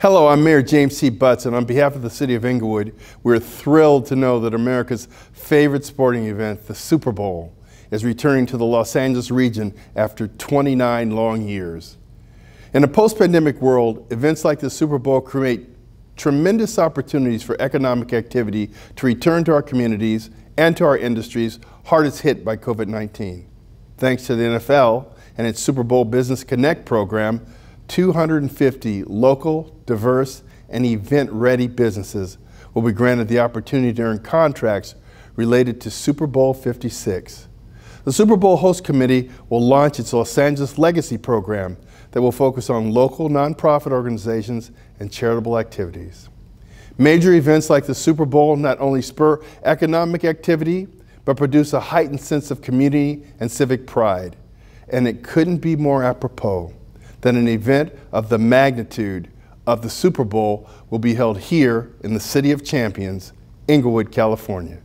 Hello, I'm Mayor James C. Butts, and on behalf of the City of Inglewood, we're thrilled to know that America's favorite sporting event, the Super Bowl, is returning to the Los Angeles region after 29 long years. In a post-pandemic world, events like the Super Bowl create tremendous opportunities for economic activity to return to our communities and to our industries hardest hit by COVID-19. Thanks to the NFL and its Super Bowl Business Connect program, 250 local, diverse, and event-ready businesses will be granted the opportunity to earn contracts related to Super Bowl 56. The Super Bowl Host Committee will launch its Los Angeles Legacy program that will focus on local nonprofit organizations and charitable activities. Major events like the Super Bowl not only spur economic activity, but produce a heightened sense of community and civic pride. And it couldn't be more apropos that an event of the magnitude of the Super Bowl will be held here in the City of Champions, Inglewood, California.